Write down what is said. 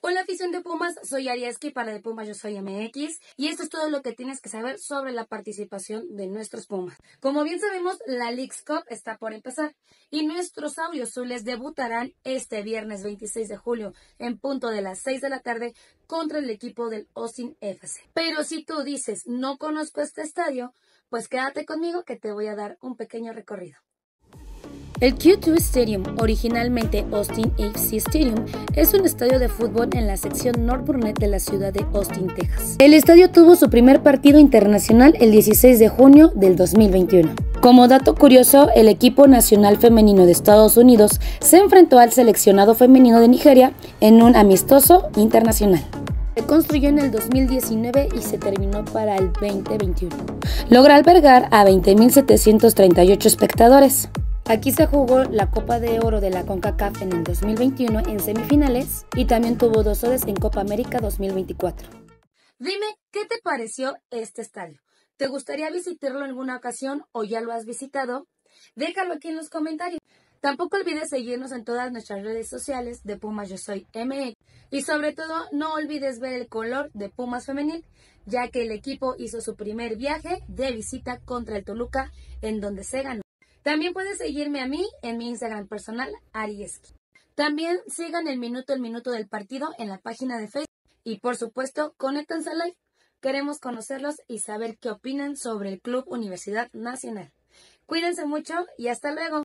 Hola afición de Pumas, soy Arieski para de Pumas yo soy MX y esto es todo lo que tienes que saber sobre la participación de nuestros Pumas. Como bien sabemos, la Leagues Cup está por empezar y nuestros azules debutarán este viernes 26 de julio en punto de las 6 de la tarde contra el equipo del Austin FC. Pero si tú dices no conozco este estadio, pues quédate conmigo que te voy a dar un pequeño recorrido. El Q2 Stadium, originalmente Austin FC Stadium, es un estadio de fútbol en la sección North Burnett de la ciudad de Austin, Texas. El estadio tuvo su primer partido internacional el 16 de junio del 2021. Como dato curioso, el equipo nacional femenino de Estados Unidos se enfrentó al seleccionado femenino de Nigeria en un amistoso internacional. Se construyó en el 2019 y se terminó para el 2021. Logra albergar a 20.738 espectadores. Aquí se jugó la Copa de Oro de la CONCACAF en el 2021 en semifinales y también tuvo dos horas en Copa América 2024. Dime, ¿qué te pareció este estadio? ¿Te gustaría visitarlo en alguna ocasión o ya lo has visitado? Déjalo aquí en los comentarios. Tampoco olvides seguirnos en todas nuestras redes sociales de Pumas Yo Soy MX y sobre todo no olvides ver el color de Pumas Femenil, ya que el equipo hizo su primer viaje de visita contra el Toluca en donde se ganó. También puedes seguirme a mí en mi Instagram personal, Arieski. También sigan el minuto el minuto del partido en la página de Facebook. Y por supuesto, conéctense a live. Queremos conocerlos y saber qué opinan sobre el Club Universidad Nacional. Cuídense mucho y hasta luego.